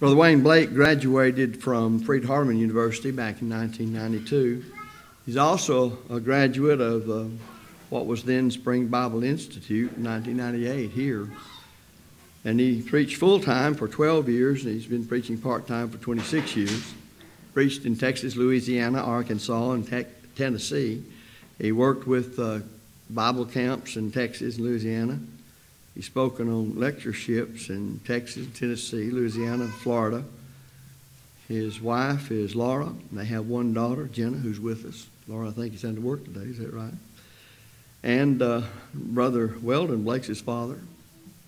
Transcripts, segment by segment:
Brother Wayne Blake graduated from Freed Hardeman University back in 1992. He's also a graduate of uh, what was then Spring Bible Institute in 1998 here. And he preached full time for 12 years, and he's been preaching part time for 26 years. Preached in Texas, Louisiana, Arkansas, and te- Tennessee. He worked with uh, Bible camps in Texas and Louisiana. He's spoken on lectureships in Texas, Tennessee, Louisiana, Florida. His wife is Laura, they have one daughter, Jenna, who's with us. Laura, I think he's had to work today, is that right? And uh, Brother Weldon Blake's his father,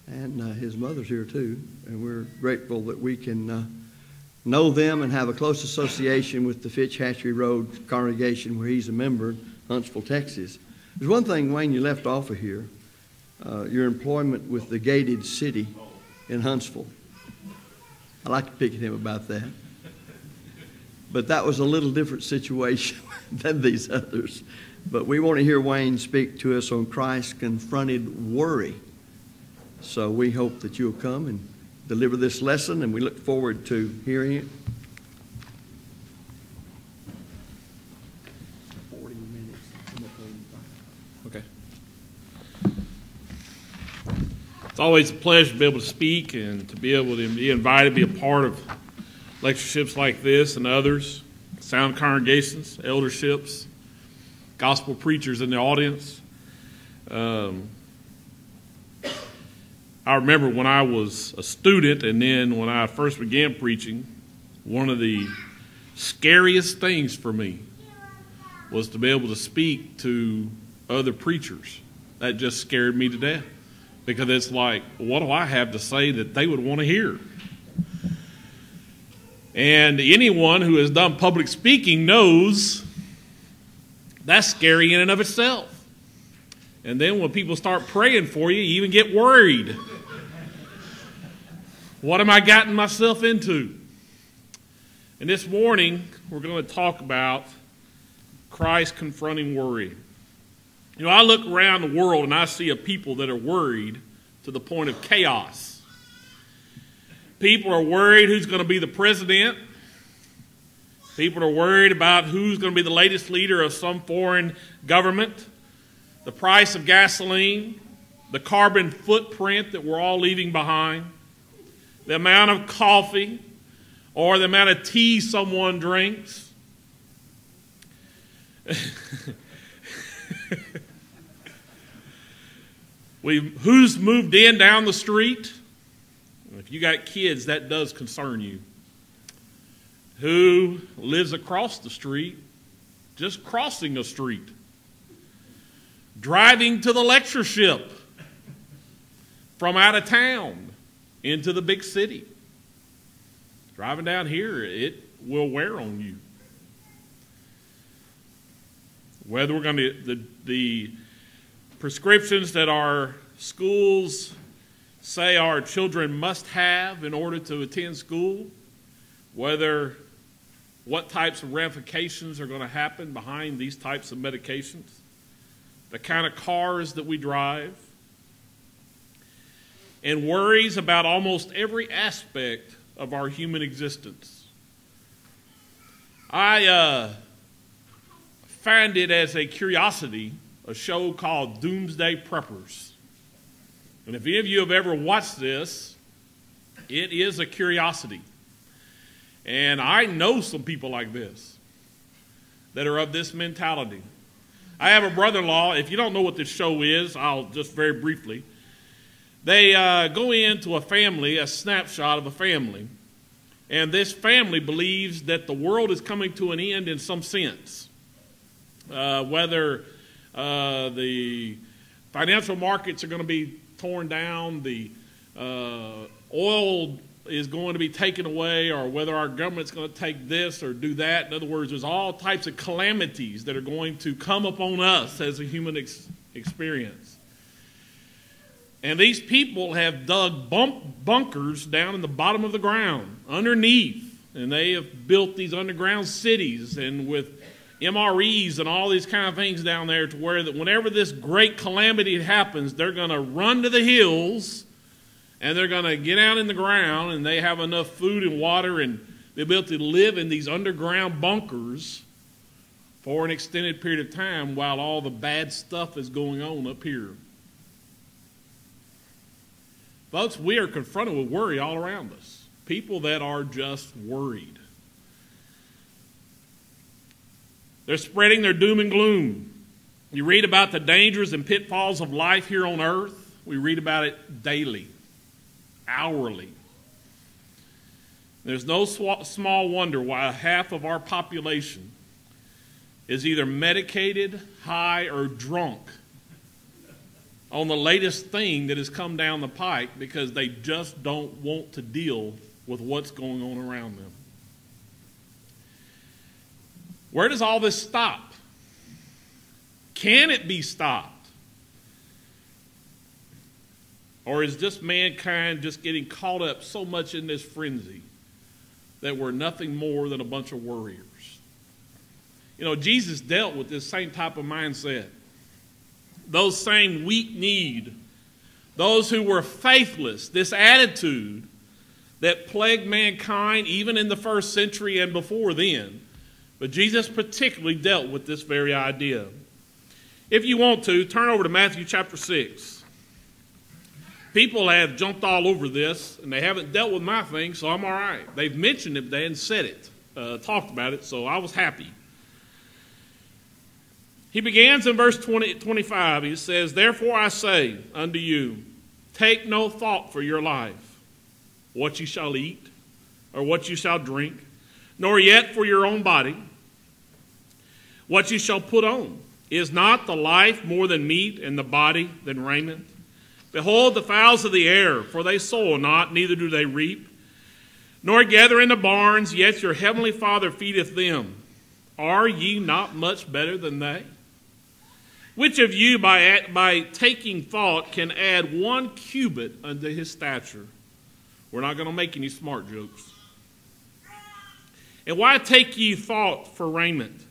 and uh, his mother's here too. And we're grateful that we can uh, know them and have a close association with the Fish Hatchery Road congregation where he's a member, Huntsville, Texas. There's one thing, Wayne, you left off of here uh, your employment with the gated city in Huntsville. I like to pick at him about that. But that was a little different situation than these others. But we want to hear Wayne speak to us on Christ confronted worry. So we hope that you'll come and deliver this lesson, and we look forward to hearing it. 40 minutes. Okay. It's always a pleasure to be able to speak and to be able to be invited to be a part of lectureships like this and others, sound congregations, elderships, gospel preachers in the audience. Um, I remember when I was a student and then when I first began preaching, one of the scariest things for me was to be able to speak to other preachers. That just scared me to death because it's like, what do I have to say that they would want to hear? And anyone who has done public speaking knows that's scary in and of itself. And then when people start praying for you, you even get worried. What am I gotten myself into? And this morning, we're going to talk about Christ confronting worry. You know, I look around the world and I see a people that are worried to the point of chaos. People are worried who's going to be the president. People are worried about who's going to be the latest leader of some foreign government, the price of gasoline, the carbon footprint that we're all leaving behind, the amount of coffee or the amount of tea someone drinks. we who's moved in down the street? If you got kids, that does concern you. Who lives across the street, just crossing a street? Driving to the lectureship from out of town into the big city. Driving down here, it will wear on you. Whether we're going to, the, the prescriptions that our schools say our children must have in order to attend school, whether what types of ramifications are going to happen behind these types of medications, the kind of cars that we drive, and worries about almost every aspect of our human existence. I uh, find it as a curiosity a show called Doomsday Preppers. And if any of you have ever watched this, it is a curiosity. And I know some people like this that are of this mentality. I have a brother in law. If you don't know what this show is, I'll just very briefly. They uh, go into a family, a snapshot of a family, and this family believes that the world is coming to an end in some sense. Uh, whether uh, the financial markets are going to be torn down, the uh, oil is going to be taken away, or whether our government's going to take this or do that. In other words, there's all types of calamities that are going to come upon us as a human ex- experience. And these people have dug bump bunkers down in the bottom of the ground, underneath, and they have built these underground cities and with MREs and all these kind of things down there to where that whenever this great calamity happens, they're going to run to the hills and they're going to get out in the ground and they have enough food and water and the ability to live in these underground bunkers for an extended period of time while all the bad stuff is going on up here. Folks, we are confronted with worry all around us. People that are just worried. They're spreading their doom and gloom. You read about the dangers and pitfalls of life here on earth. We read about it daily, hourly. There's no small wonder why half of our population is either medicated, high, or drunk on the latest thing that has come down the pike because they just don't want to deal with what's going on around them. Where does all this stop? Can it be stopped? Or is just mankind just getting caught up so much in this frenzy that we're nothing more than a bunch of warriors? You know, Jesus dealt with this same type of mindset. Those same weak need, those who were faithless, this attitude that plagued mankind even in the first century and before then. But Jesus particularly dealt with this very idea. If you want to, turn over to Matthew chapter 6. People have jumped all over this, and they haven't dealt with my thing, so I'm all right. They've mentioned it, they hadn't said it, uh, talked about it, so I was happy. He begins in verse 20, 25. He says, Therefore I say unto you, take no thought for your life, what you shall eat, or what you shall drink, nor yet for your own body, what you shall put on. Is not the life more than meat, and the body than raiment? Behold the fowls of the air, for they sow not, neither do they reap, nor gather in the barns, yet your heavenly Father feedeth them. Are ye not much better than they? Which of you, by, by taking thought, can add one cubit unto his stature? We're not going to make any smart jokes. And why take ye thought for raiment?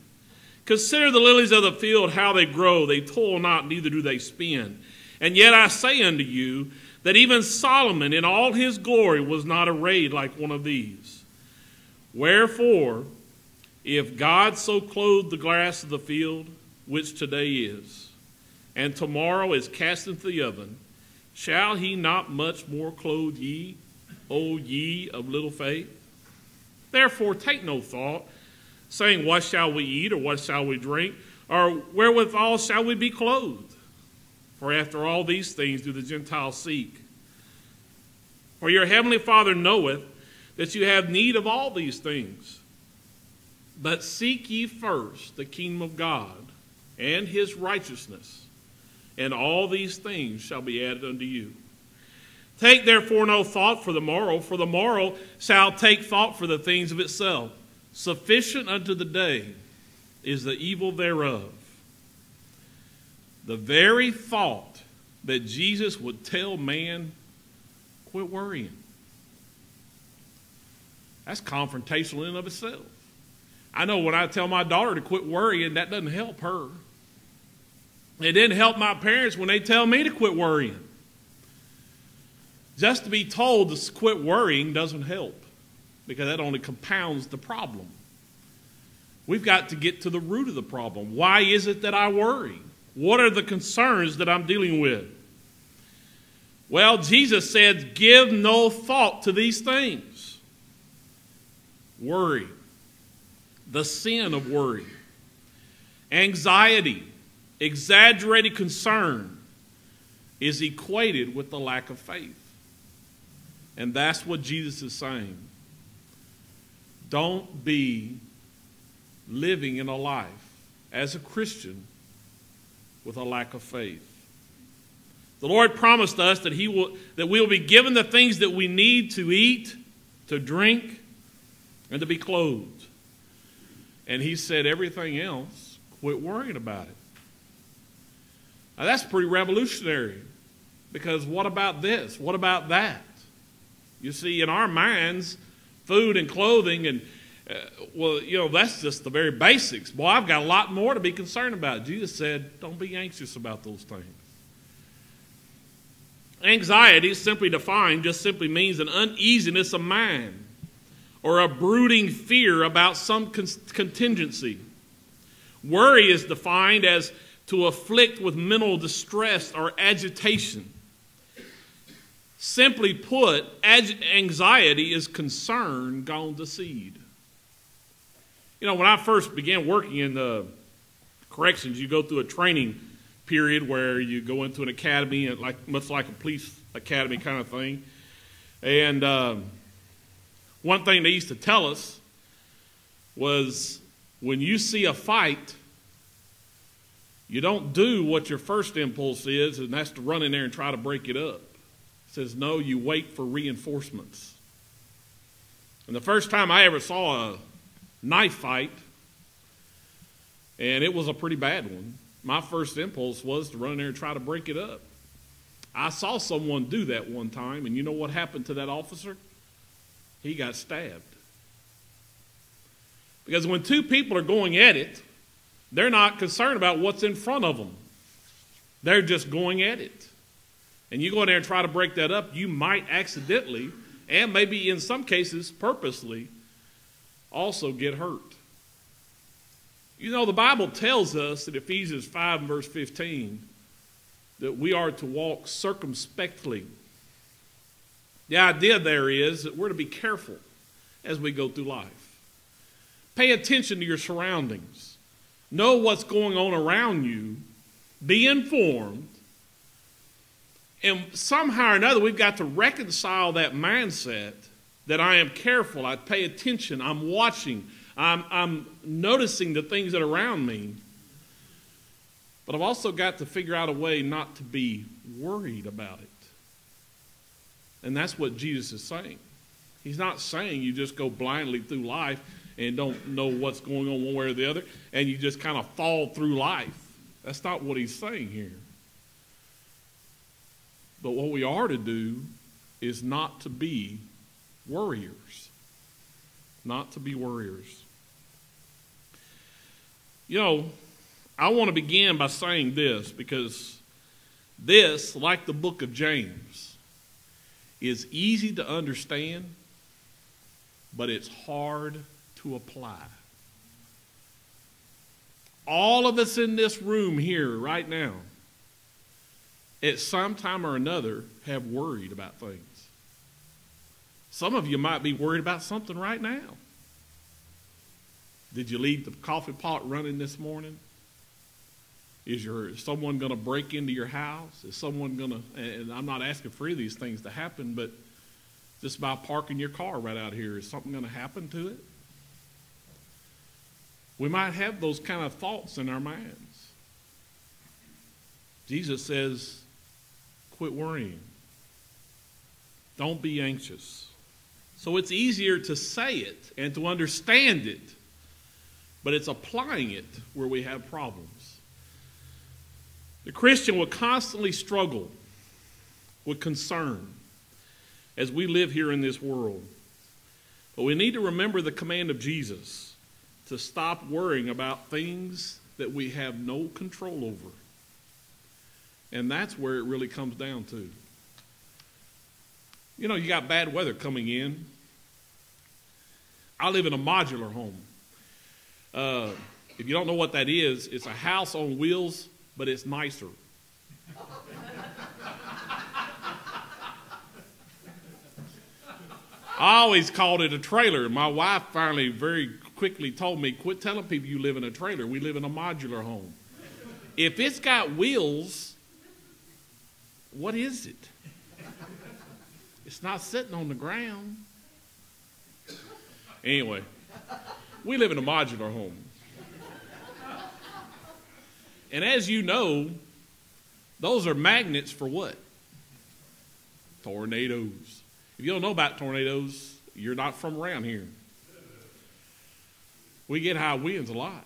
Consider the lilies of the field, how they grow. They toil not, neither do they spin. And yet I say unto you that even Solomon in all his glory was not arrayed like one of these. Wherefore, if God so clothed the grass of the field, which today is, and tomorrow is cast into the oven, shall he not much more clothe ye, O ye of little faith? Therefore take no thought, saying, What shall we eat, or what shall we drink, or wherewithal shall we be clothed? For after all these things do the Gentiles seek. For your heavenly Father knoweth that you have need of all these things. But seek ye first the kingdom of God and his righteousness, and all these things shall be added unto you. Take therefore no thought for the morrow, for the morrow shall take thought for the things of itself. Sufficient unto the day is the evil thereof. The very thought that Jesus would tell man, quit worrying. That's confrontational in and of itself. I know when I tell my daughter to quit worrying, that doesn't help her. It didn't help my parents when they tell me to quit worrying. Just to be told to quit worrying doesn't help because that only compounds the problem. We've got to get to the root of the problem. Why is it that I worry? What are the concerns that I'm dealing with? Well, Jesus said, Give no thought to these things. Worry, the sin of worry, anxiety, exaggerated concern is equated with the lack of faith. And that's what Jesus is saying. Don't be living in a life as a Christian with a lack of faith. The Lord promised us that, he will, that we will be given the things that we need to eat, to drink, and to be clothed. And He said, everything else, quit worrying about it. Now, that's pretty revolutionary because what about this? What about that? You see, in our minds, food and clothing and uh, well, you know, that's just the very basics. Boy, I've got a lot more to be concerned about. Jesus said, don't be anxious about those things. Anxiety, simply defined, just simply means an uneasiness of mind or a brooding fear about some contingency. Worry is defined as to afflict with mental distress or agitation. Simply put, anxiety is concern gone to seed. You know, when I first began working in the corrections, you go through a training period where you go into an academy, like much like a police academy kind of thing. And um, one thing they used to tell us was when you see a fight, you don't do what your first impulse is, and that's to run in there and try to break it up. Says, no, you wait for reinforcements. And the first time I ever saw a knife fight, and it was a pretty bad one, my first impulse was to run in there and try to break it up. I saw someone do that one time, and you know what happened to that officer? He got stabbed. Because when two people are going at it, they're not concerned about what's in front of them. They're just going at it. And you go in there and try to break that up, you might accidentally, and maybe in some cases purposely, also get hurt. You know, the Bible tells us in Ephesians 5 and verse 15 that we are to walk circumspectly. The idea there is that we're to be careful as we go through life. Pay attention to your surroundings. Know what's going on around you. Be informed. And somehow or another, we've got to reconcile that mindset that I am careful, I pay attention, I'm watching, I'm, I'm noticing the things that are around me. But I've also got to figure out a way not to be worried about it. And that's what Jesus is saying. He's not saying you just go blindly through life and don't know what's going on one way or the other, and you just kind of fall through life. That's not what he's saying here. But what we are to do is not to be worriers. Not to be worriers. You know, I want to begin by saying this because this, like the book of James, is easy to understand, but it's hard to apply. All of us in this room here right now, at some time or another, have worried about things. Some of you might be worried about something right now. Did you leave the coffee pot running this morning? Is your is someone going to break into your house? Is someone going to? And I'm not asking for any of these things to happen, but just by parking your car right out here, is something going to happen to it? We might have those kind of thoughts in our minds. Jesus says, quit worrying. Don't be anxious. So it's easier to say it and to understand it but it's applying it where we have problems. The Christian will constantly struggle with concern as we live here in this world. But we need to remember the command of Jesus to stop worrying about things that we have no control over. And that's where it really comes down to. You know, you got bad weather coming in. I live in a modular home. Uh, if you don't know what that is, it's a house on wheels, but it's nicer. I always called it a trailer. My wife finally very quickly told me, quit telling people you live in a trailer. We live in a modular home. If it's got wheels, what is it? It's not sitting on the ground. Anyway, we live in a modular home. And as you know, those are magnets for what? Tornadoes. If you don't know about tornadoes, you're not from around here. We get high winds a lot.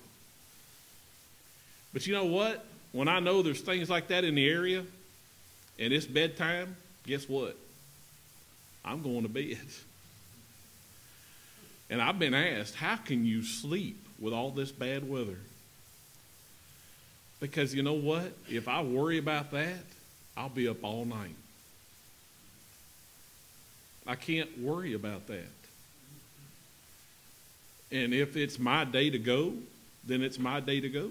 But you know what? When I know there's things like that in the area and it's bedtime, guess what? I'm going to bed. And I've been asked, how can you sleep with all this bad weather? Because you know what? If I worry about that, I'll be up all night. I can't worry about that. And if it's my day to go, then it's my day to go.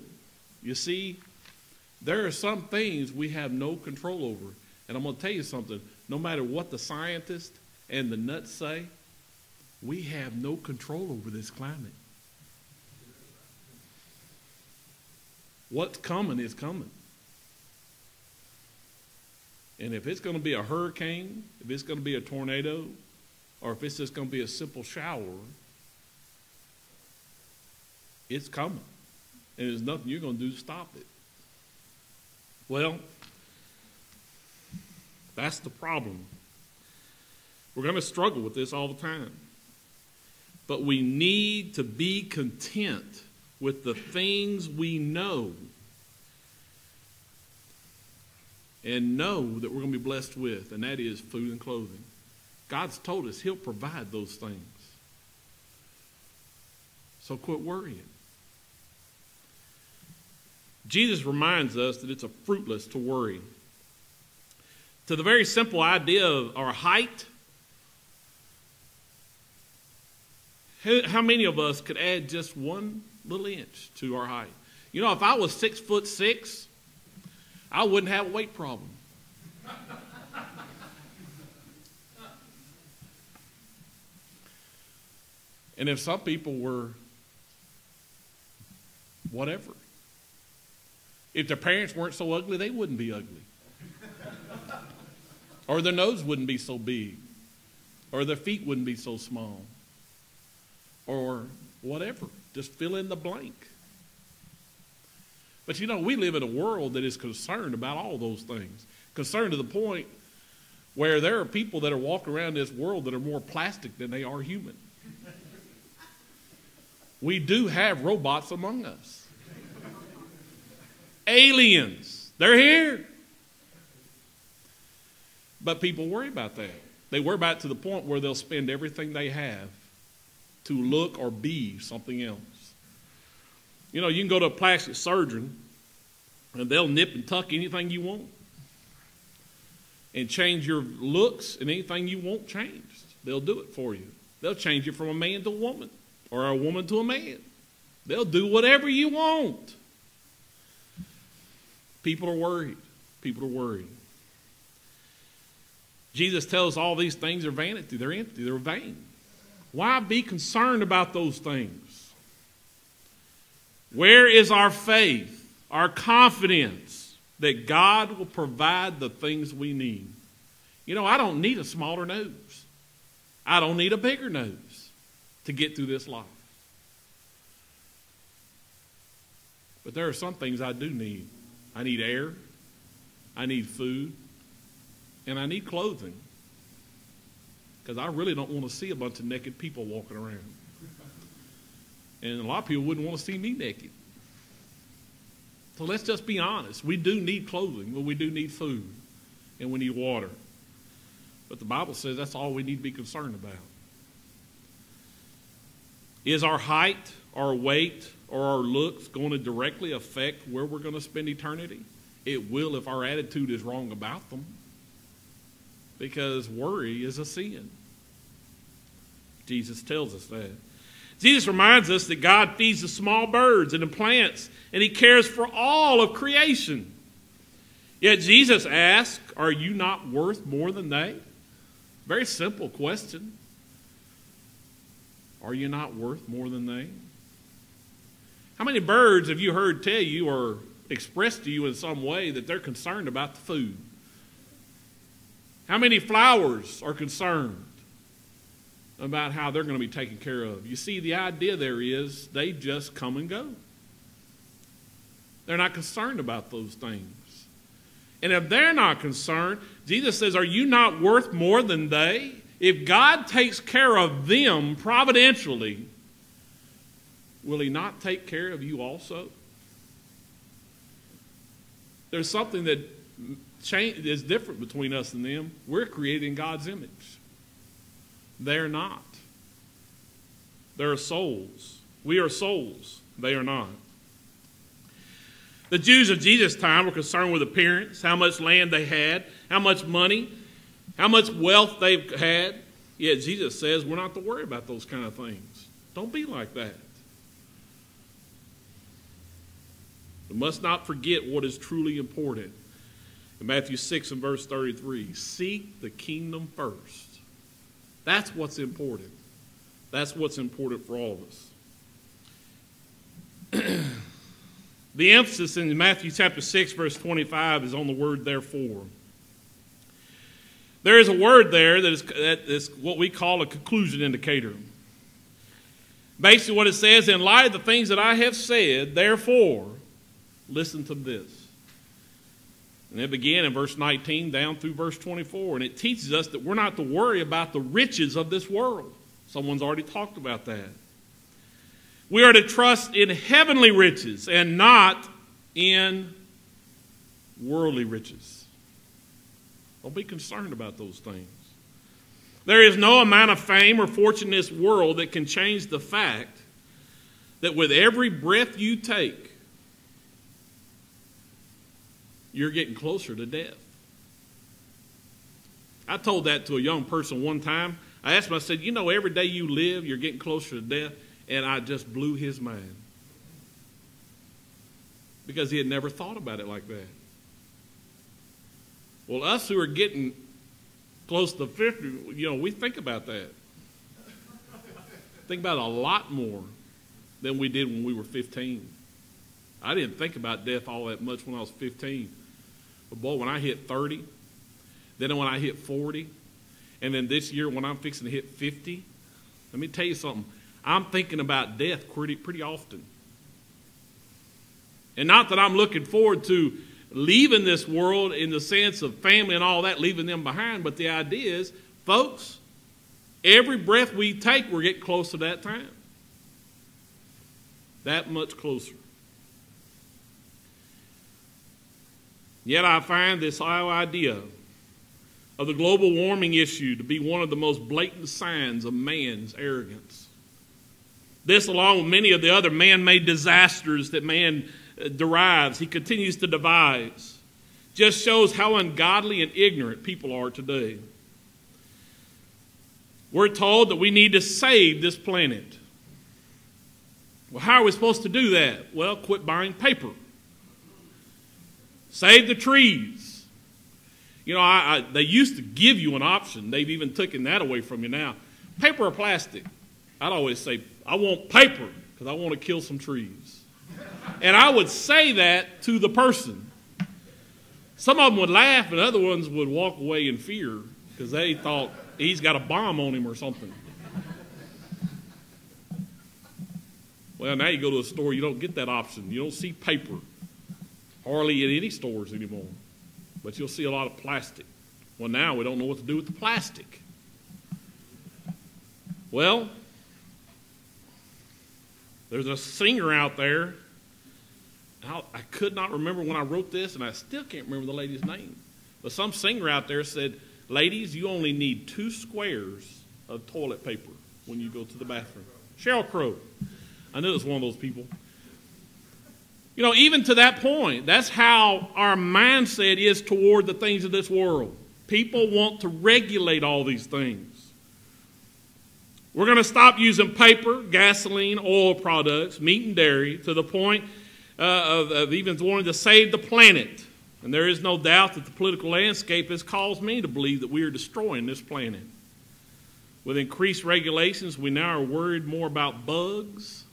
You see, there are some things we have no control over. And I'm going to tell you something no matter what the scientists and the nuts say, we have no control over this climate. What's coming is coming. And if it's going to be a hurricane, if it's going to be a tornado, or if it's just going to be a simple shower, it's coming. And there's nothing you're going to do to stop it. Well, that's the problem. We're going to struggle with this all the time. But we need to be content with the things we know and know that we're going to be blessed with, and that is food and clothing. God's told us He'll provide those things. So quit worrying. Jesus reminds us that it's a fruitless to worry. To the very simple idea of our height, how many of us could add just one little inch to our height? You know, if I was six foot six, I wouldn't have a weight problem. and if some people were whatever, if their parents weren't so ugly, they wouldn't be ugly. or their nose wouldn't be so big. Or their feet wouldn't be so small. Or whatever. Just fill in the blank. But you know, we live in a world that is concerned about all those things. Concerned to the point where there are people that are walking around this world that are more plastic than they are human. We do have robots among us. Aliens. They're here. But people worry about that. They worry about it to the point where they'll spend everything they have to look or be something else. You know, you can go to a plastic surgeon and they'll nip and tuck anything you want and change your looks and anything you want changed. They'll do it for you. They'll change you from a man to a woman or a woman to a man. They'll do whatever you want. People are worried. People are worried. Jesus tells us all these things are vanity. They're empty. They're vain. Why be concerned about those things? Where is our faith, our confidence that God will provide the things we need? You know, I don't need a smaller nose. I don't need a bigger nose to get through this life. But there are some things I do need. I need air, I need food, and I need clothing. Because I really don't want to see a bunch of naked people walking around. And a lot of people wouldn't want to see me naked. So let's just be honest. We do need clothing, but we do need food, and we need water. But the Bible says that's all we need to be concerned about. Is our height, our weight, or our looks going to directly affect where we're going to spend eternity? It will if our attitude is wrong about them. Because worry is a sin. Jesus tells us that. Jesus reminds us that God feeds the small birds and the plants, and He cares for all of creation. Yet Jesus asks, Are you not worth more than they? Very simple question. Are you not worth more than they? How many birds have you heard tell you or express to you in some way that they're concerned about the food? How many flowers are concerned? about how they're going to be taken care of. You see, the idea there is they just come and go. They're not concerned about those things. And if they're not concerned, Jesus says, Are you not worth more than they? If God takes care of them providentially, will He not take care of you also? There's something that is different between us and them. We're created in God's image. They're not. They're souls. We are souls. They are not. The Jews of Jesus' time were concerned with appearance, how much land they had, how much money, how much wealth they had. Yet Jesus says we're not to worry about those kind of things. Don't be like that. We must not forget what is truly important. In Matthew 6 and verse 33, seek the kingdom first. That's what's important. That's what's important for all of us. the emphasis in Matthew chapter 6, verse 25 is on the word therefore. There is a word there that is, that is what we call a conclusion indicator. Basically, what it says, in light of the things that I have said, therefore, listen to this. And it began in verse 19 down through verse 24. And it teaches us that we're not to worry about the riches of this world. Someone's already talked about that. We are to trust in heavenly riches and not in worldly riches. Don't be concerned about those things. There is no amount of fame or fortune in this world that can change the fact that with every breath you take, you're getting closer to death. I told that to a young person one time. I asked him, I said, You know, every day you live, you're getting closer to death. And I just blew his mind. Because he had never thought about it like that. Well, us who are getting close to 50, you know, we think about that. think about a lot more than we did when we were 15. I didn't think about death all that much when I was 15. But boy, when I hit 30, then when I hit 40, and then this year when I'm fixing to hit 50, let me tell you something. I'm thinking about death pretty, pretty often. And not that I'm looking forward to leaving this world in the sense of family and all that, leaving them behind, but the idea is, folks, every breath we take, we're getting close to that time. That much closer. Yet I find this whole idea of the global warming issue to be one of the most blatant signs of man's arrogance. This, along with many of the other man made disasters that man uh, derives, he continues to devise, just shows how ungodly and ignorant people are today. We're told that we need to save this planet. Well, how are we supposed to do that? Well, quit buying paper. Save the trees. You know, I, I, they used to give you an option. They've even taken that away from you now. Paper or plastic? I'd always say, I want paper because I want to kill some trees. And I would say that to the person. Some of them would laugh, and other ones would walk away in fear because they thought he's got a bomb on him or something. Well, now you go to a store, you don't get that option. You don't see paper hardly in any stores anymore but you'll see a lot of plastic. Well, now we don't know what to do with the plastic. Well, there's a singer out there. I could not remember when I wrote this, and I still can't remember the lady's name. But some singer out there said, Ladies, you only need two squares of toilet paper when you go to the bathroom. Sheryl Crow. I knew it was one of those people. You know, even to that point, that's how our mindset is toward the things of this world. People want to regulate all these things. We're going to stop using paper, gasoline, oil products, meat and dairy to the point uh, of, of even wanting to save the planet. And there is no doubt that the political landscape has caused me to believe that we are destroying this planet. With increased regulations, we now are worried more about bugs,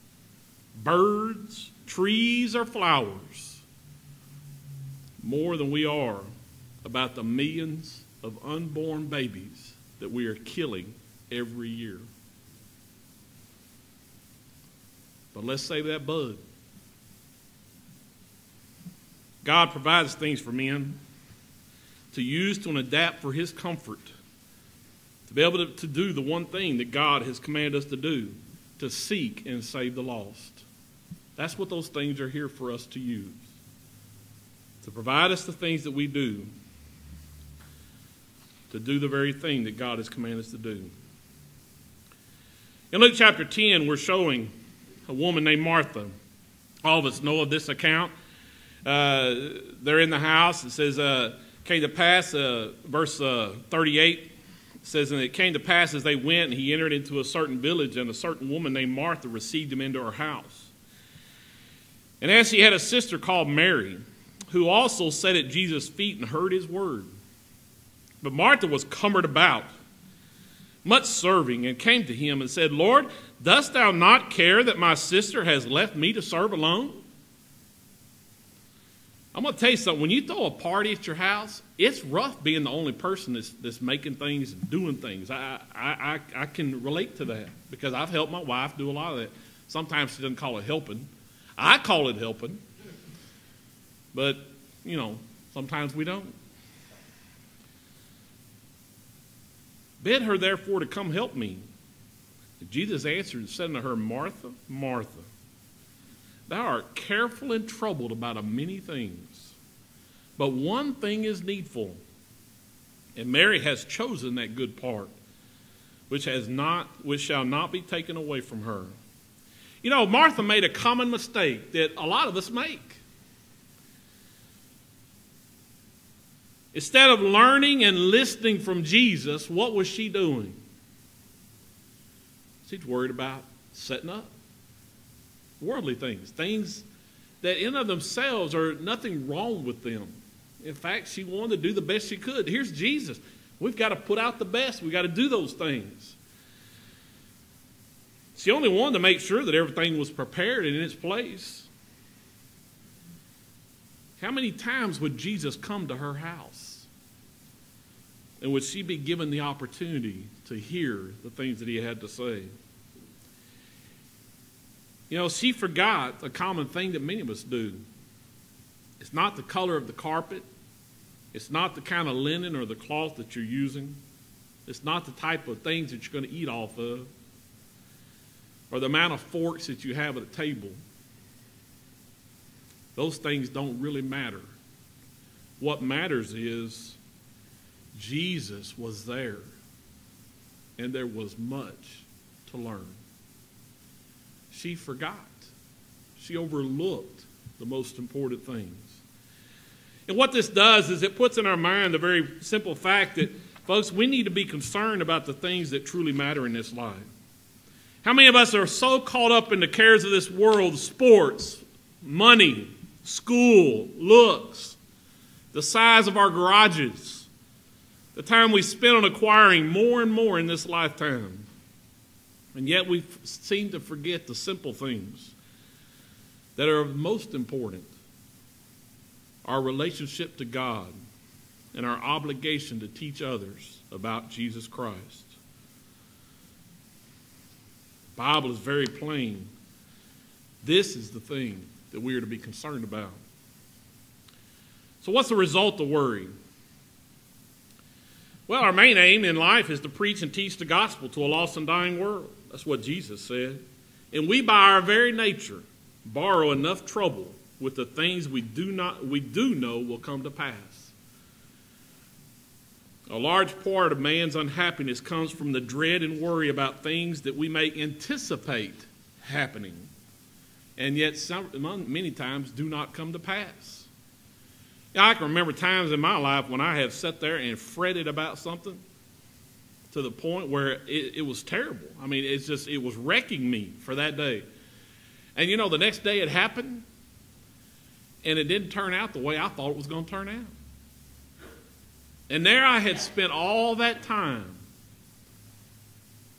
birds, trees or flowers more than we are about the millions of unborn babies that we are killing every year. But let's save that bug. God provides things for men to use to adapt for His comfort, to be able to, to do the one thing that God has commanded us to do to seek and save the lost. That's what those things are here for us to use. To provide us the things that we do, to do the very thing that God has commanded us to do. In Luke chapter 10, we're showing a woman named Martha. All of us know of this account. Uh, they're in the house. It says, uh, came to pass, uh, verse uh, 38 says, And it came to pass as they went, and he entered into a certain village, and a certain woman named Martha received him into her house. And as he had a sister called Mary, who also sat at Jesus' feet and heard his word. But Martha was cumbered about, much serving, and came to him and said, Lord, dost thou not care that my sister has left me to serve alone? I'm going to tell you something. When you throw a party at your house, it's rough being the only person that's, that's making things and doing things. I, I, I, I can relate to that because I've helped my wife do a lot of that. Sometimes she doesn't call it helping. I call it helping. But, you know, sometimes we don't. Bid her therefore to come help me. Jesus answered and said unto her, Martha, Martha, thou art careful and troubled about a many things, but one thing is needful. And Mary has chosen that good part, which has not which shall not be taken away from her. You know, Martha made a common mistake that a lot of us make. Instead of learning and listening from Jesus, what was she doing? She's worried about setting up worldly things, things that in of themselves are nothing wrong with them. In fact, she wanted to do the best she could. Here's Jesus. We've got to put out the best. We've got to do those things. She only wanted to make sure that everything was prepared and in its place. How many times would Jesus come to her house? And would she be given the opportunity to hear the things that he had to say? You know, she forgot a common thing that many of us do. It's not the color of the carpet. It's not the kind of linen or the cloth that you're using. It's not the type of things that you're going to eat off of or the amount of forks that you have at the table. Those things don't really matter. What matters is Jesus was there, and there was much to learn. She forgot, she overlooked the most important things. And what this does is it puts in our mind the very simple fact that, folks, we need to be concerned about the things that truly matter in this life. How many of us are so caught up in the cares of this world sports, money, school, looks, the size of our garages, the time we spend on acquiring more and more in this lifetime? And yet we seem to forget the simple things that are most important our relationship to God and our obligation to teach others about Jesus Christ. Bible is very plain. This is the thing that we are to be concerned about. So, what's the result of worry? Well, our main aim in life is to preach and teach the gospel to a lost and dying world. That's what Jesus said. And we, by our very nature, borrow enough trouble with the things we do not we do know will come to pass. A large part of man's unhappiness comes from the dread and worry about things that we may anticipate happening, and yet some, many times do not come to pass. I can remember times in my life when I have sat there and fretted about something to the point where it, it was terrible. I mean, it's just, it was wrecking me for that day. And you know, the next day it happened, and it didn't turn out the way I thought it was going to turn out. And there I had spent all that time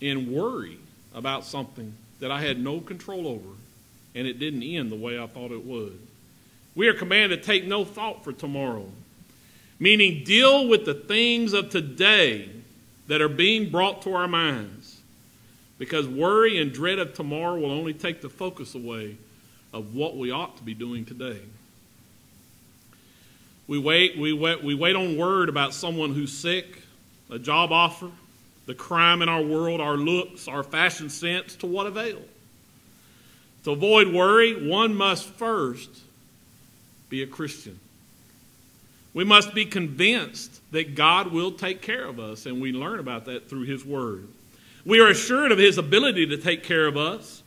in worry about something that I had no control over, and it didn't end the way I thought it would. We are commanded to take no thought for tomorrow, meaning deal with the things of today that are being brought to our minds. Because worry and dread of tomorrow will only take the focus away of what we ought to be doing today. We wait, we wait, we wait on word about someone who's sick, a job offer, the crime in our world, our looks, our fashion sense, to what avail? To avoid worry, one must first be a Christian. We must be convinced that God will take care of us, and we learn about that through His Word. We are assured of His ability to take care of us.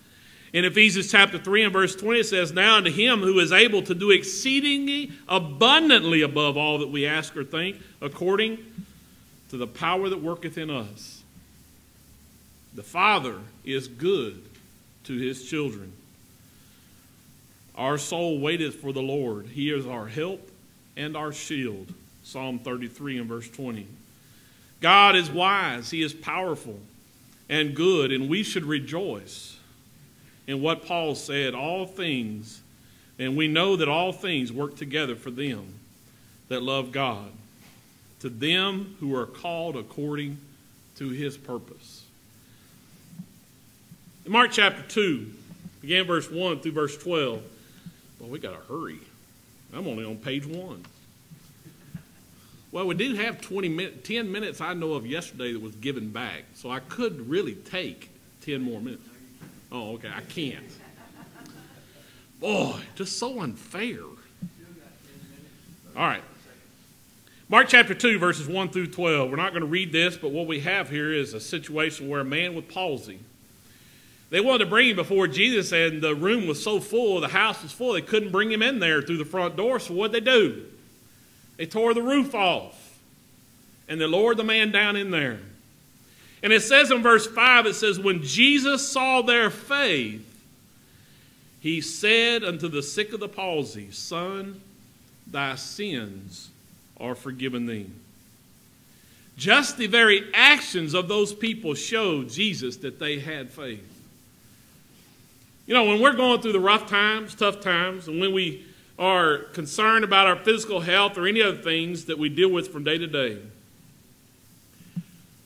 In Ephesians chapter 3 and verse 20, it says, Now unto him who is able to do exceedingly abundantly above all that we ask or think, according to the power that worketh in us. The Father is good to his children. Our soul waiteth for the Lord. He is our help and our shield. Psalm 33 and verse 20. God is wise, He is powerful and good, and we should rejoice in what Paul said all things, and we know that all things work together for them that love God, to them who are called according to His purpose. In Mark chapter 2, begin verse 1 through verse 12. Well, we got to hurry. I'm only on page 1. Well, we do have 20 minutes, 10 minutes I know of yesterday that was given back, so I could really take 10 more minutes. Oh, okay, I can't. Boy, just so unfair. All right. Mark chapter 2, verses 1 through 12. We're not going to read this, but what we have here is a situation where a man with palsy they wanted to bring him before Jesus, and the room was so full, the house was full, they couldn't bring him in there through the front door. So what'd they do? They tore the roof off, and they lowered the man down in there. And it says in verse 5, it says, When Jesus saw their faith, he said unto the sick of the palsy, Son, thy sins are forgiven thee. Just the very actions of those people showed Jesus that they had faith. You know, when we're going through the rough times, tough times, and when we are concerned about our physical health or any other things that we deal with from day to day,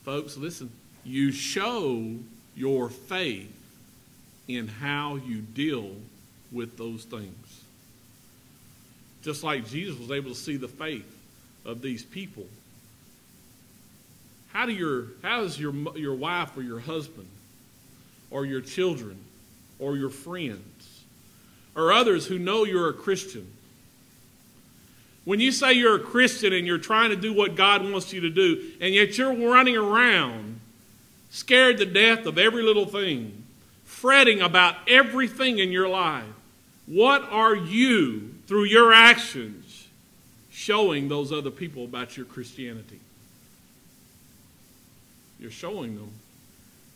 folks, listen, you show your faith in how you deal with those things. Just like Jesus was able to see the faith of these people. How do your how does your your wife or your husband or your children or your friends or others who know you're a Christian. When you say you're a Christian and you're trying to do what God wants you to do, and yet you're running around scared to death of every little thing, fretting about everything in your life, what are you, through your actions, showing those other people about your Christianity? You're showing them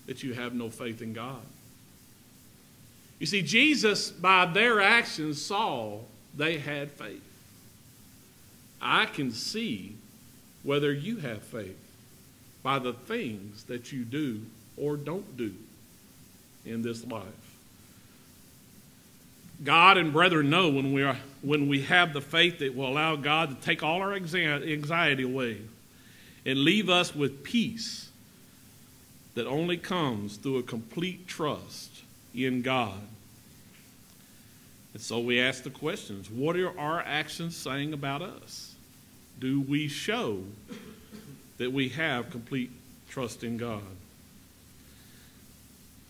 that you have no faith in God. You see, Jesus, by their actions, saw they had faith. I can see whether you have faith by the things that you do or don't do in this life. God and brethren know when we, are, when we have the faith that will allow God to take all our anxiety away and leave us with peace that only comes through a complete trust in God. And so we ask the questions what are our actions saying about us? Do we show that we have complete trust in God?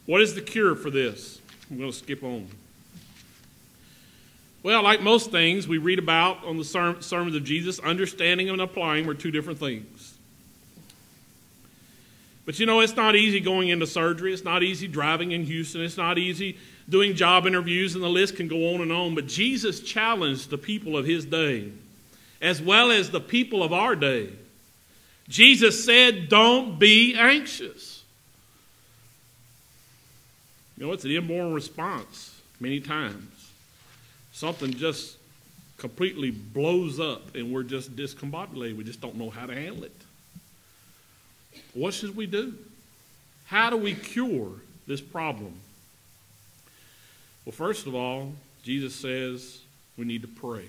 What is the cure for this? I'm going to skip on. Well, like most things we read about on the sermons of Jesus, understanding and applying were two different things. But you know, it's not easy going into surgery. It's not easy driving in Houston. It's not easy doing job interviews, and the list can go on and on. But Jesus challenged the people of his day, as well as the people of our day. Jesus said, Don't be anxious. You know, it's an inborn response many times. Something just completely blows up, and we're just discombobulated. We just don't know how to handle it. What should we do? How do we cure this problem? Well, first of all, Jesus says we need to pray.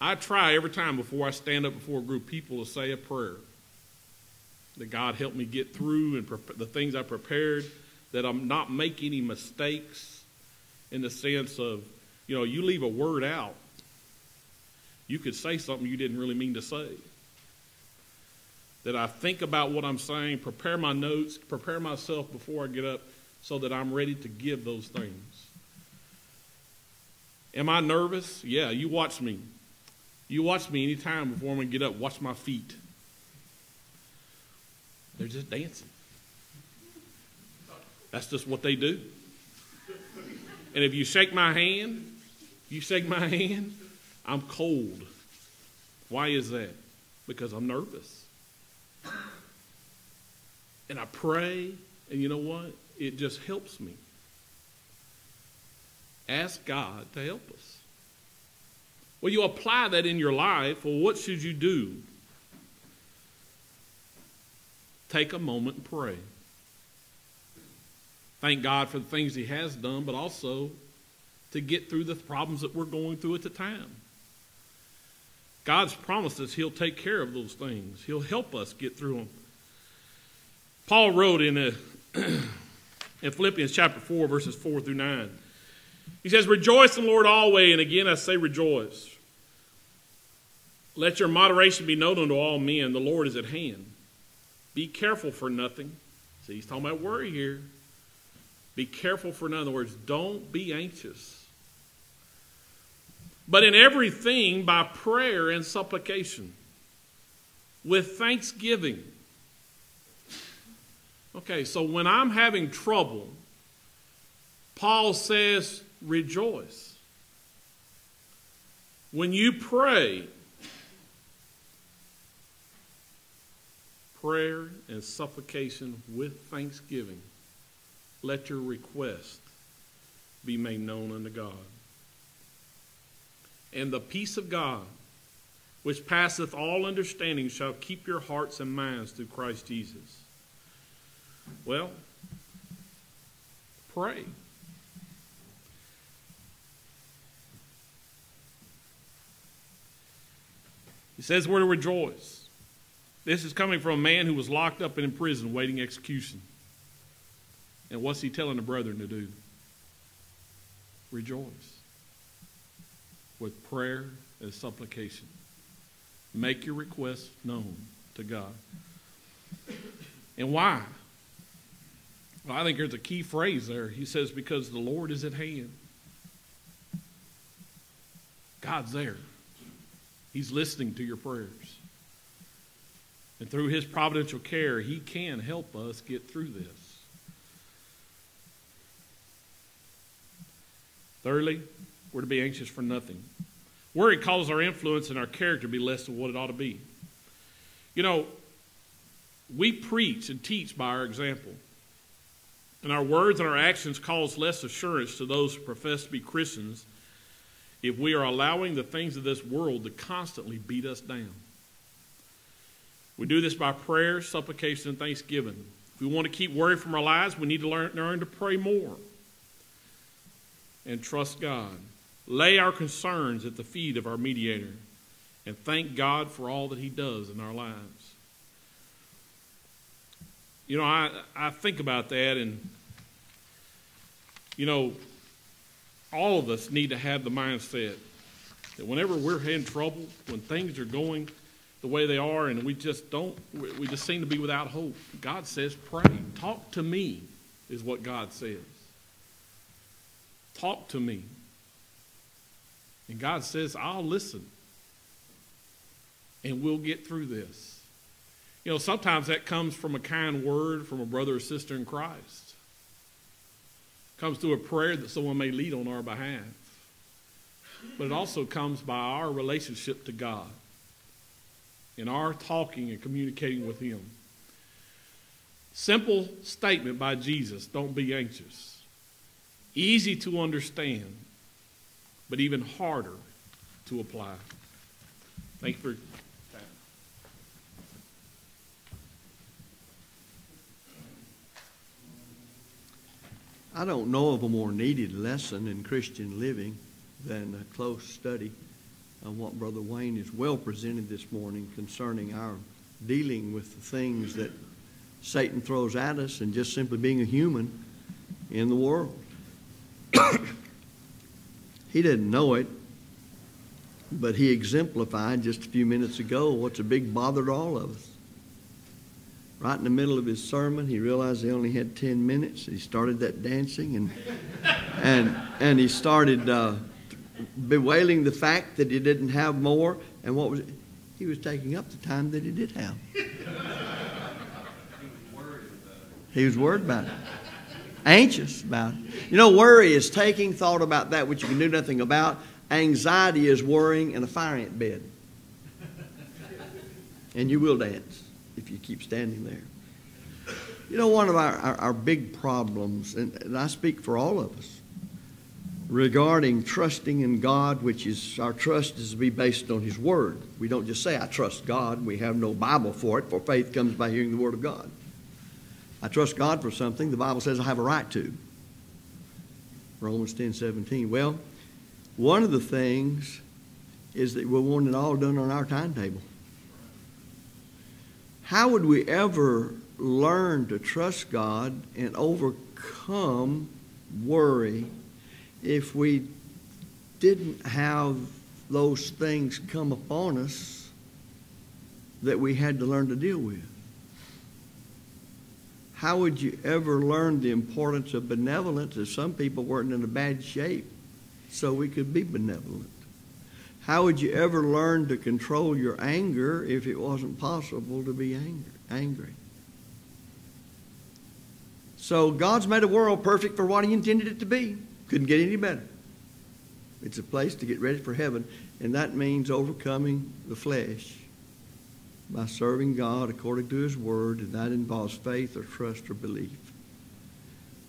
I try every time before I stand up before a group of people to say a prayer. That God help me get through and the things I prepared, that I'm not make any mistakes in the sense of, you know, you leave a word out you could say something you didn't really mean to say. That I think about what I'm saying, prepare my notes, prepare myself before I get up so that I'm ready to give those things. Am I nervous? Yeah, you watch me. You watch me anytime before I'm going to get up. Watch my feet. They're just dancing. That's just what they do. And if you shake my hand, you shake my hand, I'm cold. Why is that? Because I'm nervous. And I pray, and you know what? It just helps me. Ask God to help us. Well, you apply that in your life. Well, what should you do? Take a moment and pray. Thank God for the things He has done, but also to get through the problems that we're going through at the time. God's promised us He'll take care of those things, He'll help us get through them. Paul wrote in, uh, a, in Philippians chapter 4, verses 4 through 9. He says, Rejoice in the Lord always, and again I say rejoice. Let your moderation be known unto all men. The Lord is at hand. Be careful for nothing. See, he's talking about worry here. Be careful for nothing. In other words, don't be anxious. But in everything, by prayer and supplication, with thanksgiving. Okay, so when I'm having trouble, Paul says, rejoice. When you pray, prayer and supplication with thanksgiving, let your request be made known unto God. And the peace of God, which passeth all understanding, shall keep your hearts and minds through Christ Jesus. Well, pray. He says we're to rejoice. This is coming from a man who was locked up and in prison waiting execution. And what's he telling the brethren to do? Rejoice with prayer and supplication. Make your requests known to God. And why? Well, I think there's a key phrase there. He says, because the Lord is at hand. God's there. He's listening to your prayers. And through His providential care, He can help us get through this. Thirdly, we're to be anxious for nothing. Worry causes our influence and our character to be less than what it ought to be. You know, we preach and teach by our example. And our words and our actions cause less assurance to those who profess to be Christians if we are allowing the things of this world to constantly beat us down. We do this by prayer, supplication, and thanksgiving. If we want to keep worry from our lives, we need to learn, learn to pray more and trust God. Lay our concerns at the feet of our mediator and thank God for all that He does in our lives. You know, I, I think about that, and, you know, all of us need to have the mindset that whenever we're in trouble, when things are going the way they are, and we just don't, we just seem to be without hope, God says, pray. Talk to me, is what God says. Talk to me. And God says, I'll listen. And we'll get through this. You know, sometimes that comes from a kind word from a brother or sister in Christ. Comes through a prayer that someone may lead on our behalf. But it also comes by our relationship to God in our talking and communicating with Him. Simple statement by Jesus don't be anxious. Easy to understand, but even harder to apply. Thank you for I don't know of a more needed lesson in Christian living than a close study of what Brother Wayne has well presented this morning concerning our dealing with the things that Satan throws at us and just simply being a human in the world. he didn't know it, but he exemplified just a few minutes ago what's a big bother to all of us. Right in the middle of his sermon, he realized he only had 10 minutes. He started that dancing and, and, and he started uh, bewailing the fact that he didn't have more. And what was it? He was taking up the time that he did have. He was worried about it. Anxious about it. You know, worry is taking thought about that which you can do nothing about. Anxiety is worrying in a fire ant bed. And you will dance if you keep standing there. You know, one of our, our, our big problems, and, and I speak for all of us, regarding trusting in God, which is our trust is to be based on His Word. We don't just say, I trust God. We have no Bible for it, for faith comes by hearing the Word of God. I trust God for something, the Bible says I have a right to. Romans 10 17. Well, one of the things is that we want it all done on our timetable. How would we ever learn to trust God and overcome worry if we didn't have those things come upon us that we had to learn to deal with? How would you ever learn the importance of benevolence if some people weren't in a bad shape so we could be benevolent? How would you ever learn to control your anger if it wasn't possible to be angry? angry? So God's made a world perfect for what He intended it to be. Couldn't get any better. It's a place to get ready for heaven, and that means overcoming the flesh by serving God according to His Word, and that involves faith or trust or belief.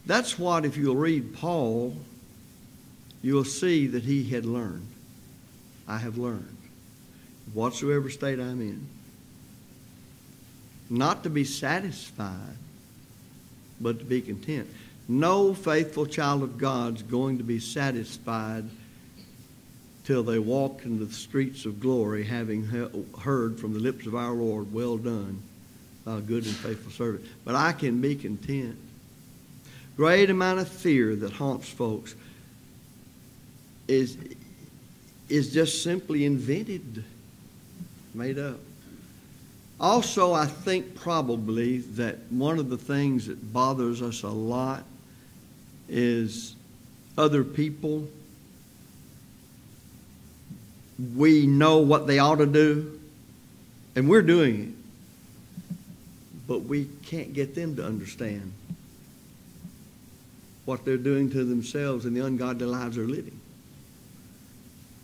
That's what, if you'll read Paul, you'll see that he had learned. I have learned, whatsoever state I'm in, not to be satisfied, but to be content. No faithful child of God's going to be satisfied till they walk into the streets of glory, having heard from the lips of our Lord, Well done, thou good and faithful servant. But I can be content. Great amount of fear that haunts folks is, is just simply invented, made up. Also, I think probably that one of the things that bothers us a lot is other people. We know what they ought to do, and we're doing it, but we can't get them to understand what they're doing to themselves and the ungodly lives they're living.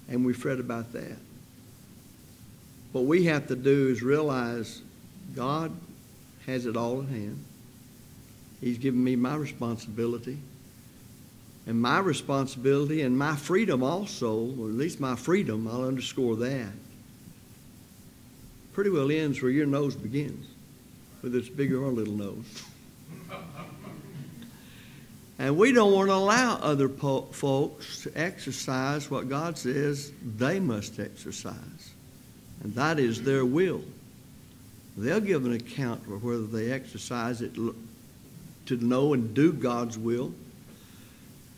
And we fret about that. What we have to do is realize God has it all in hand. He's given me my responsibility and my responsibility and my freedom also, or at least my freedom, I'll underscore that, pretty well ends where your nose begins, whether it's big or a little nose. and we don't want to allow other po- folks to exercise what God says they must exercise, and that is their will. They'll give an account for whether they exercise it to know and do God's will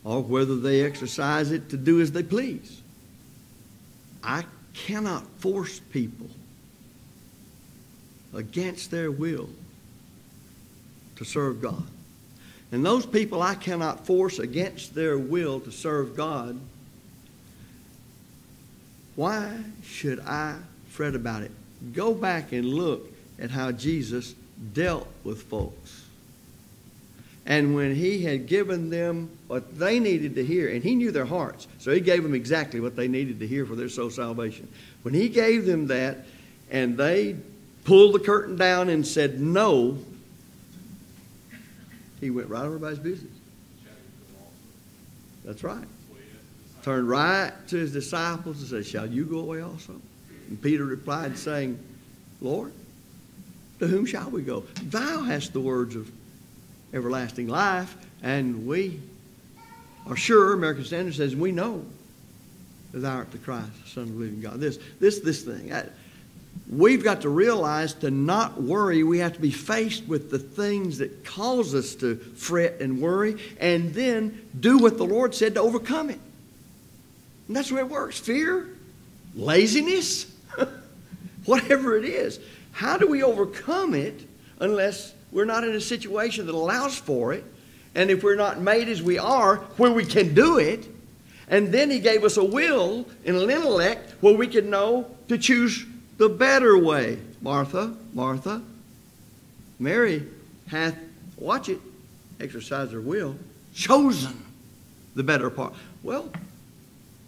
or whether they exercise it to do as they please. I cannot force people against their will to serve God. And those people I cannot force against their will to serve God, why should I fret about it? Go back and look at how Jesus dealt with folks. And when he had given them what they needed to hear, and he knew their hearts, so he gave them exactly what they needed to hear for their soul salvation. When he gave them that, and they pulled the curtain down and said no, he went right over everybody's business. That's right. Turned right to his disciples and said, Shall you go away also? And Peter replied, saying, Lord, to whom shall we go? Thou hast the words of everlasting life, and we are sure, American Standard says, we know that thou art the Christ, the Son of the living God. This, this, this thing. I, we've got to realize to not worry, we have to be faced with the things that cause us to fret and worry, and then do what the Lord said to overcome it. And that's where it works fear, laziness, whatever it is. How do we overcome it unless we're not in a situation that allows for it. And if we're not made as we are, where we can do it, and then He gave us a will and an intellect where we can know to choose the better way. Martha, Martha, Mary hath, watch it, exercise her will, chosen the better part. Well,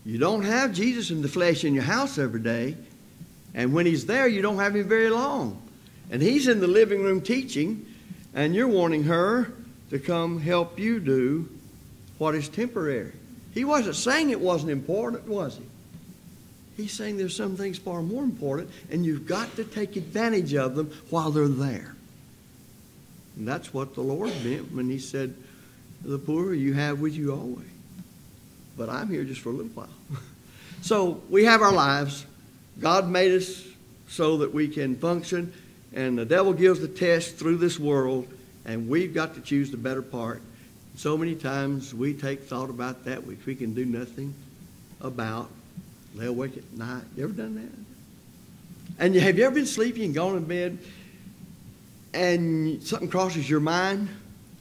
you don't have Jesus in the flesh in your house every day. And when he's there, you don't have him very long. And he's in the living room teaching, and you're wanting her to come help you do what is temporary. He wasn't saying it wasn't important, was he? He's saying there's some things far more important, and you've got to take advantage of them while they're there. And that's what the Lord meant when He said, The poor you have with you always. But I'm here just for a little while. so we have our lives. God made us so that we can function, and the devil gives the test through this world, and we've got to choose the better part. So many times we take thought about that which we can do nothing about. Lay awake at night. You ever done that? And you, have you ever been sleeping and gone to bed and something crosses your mind?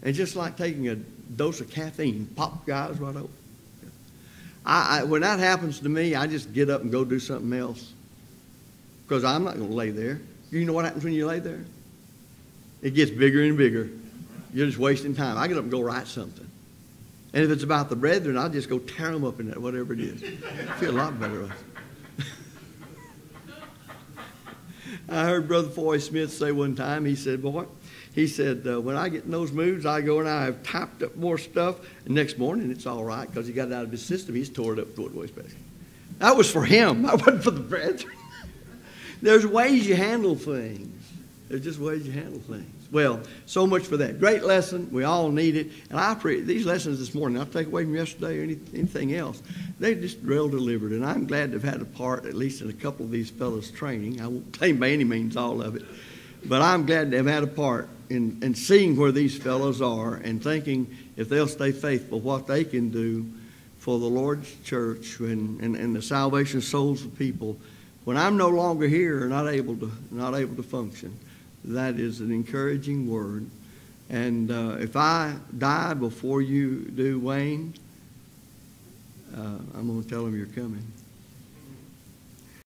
And just like taking a dose of caffeine, pop eyes right open. I, I, when that happens to me, I just get up and go do something else. Because I'm not going to lay there. You know what happens when you lay there? It gets bigger and bigger. You're just wasting time. I get up and go write something. And if it's about the brethren, I'll just go tear them up in that, whatever it is. I feel a lot better. I heard Brother Foy Smith say one time, he said, Boy, he said, uh, when I get in those moods, I go and I have typed up more stuff. And next morning, it's all right because he got it out of his system. He's tore it up to the wastebasket. That was for him. That wasn't for the brethren. There's ways you handle things. There's just ways you handle things. Well, so much for that. Great lesson. We all need it. And I appreciate these lessons this morning. I'll take away from yesterday or any, anything else. They just well delivered. And I'm glad to have had a part, at least in a couple of these fellows' training. I won't claim by any means all of it. But I'm glad to have had a part in, in seeing where these fellows are and thinking if they'll stay faithful, what they can do for the Lord's church and, and, and the salvation souls of people when I'm no longer here, not able to, not able to function that is an encouraging word. And uh, if I die before you do, Wayne, uh, I'm going to tell him you're coming.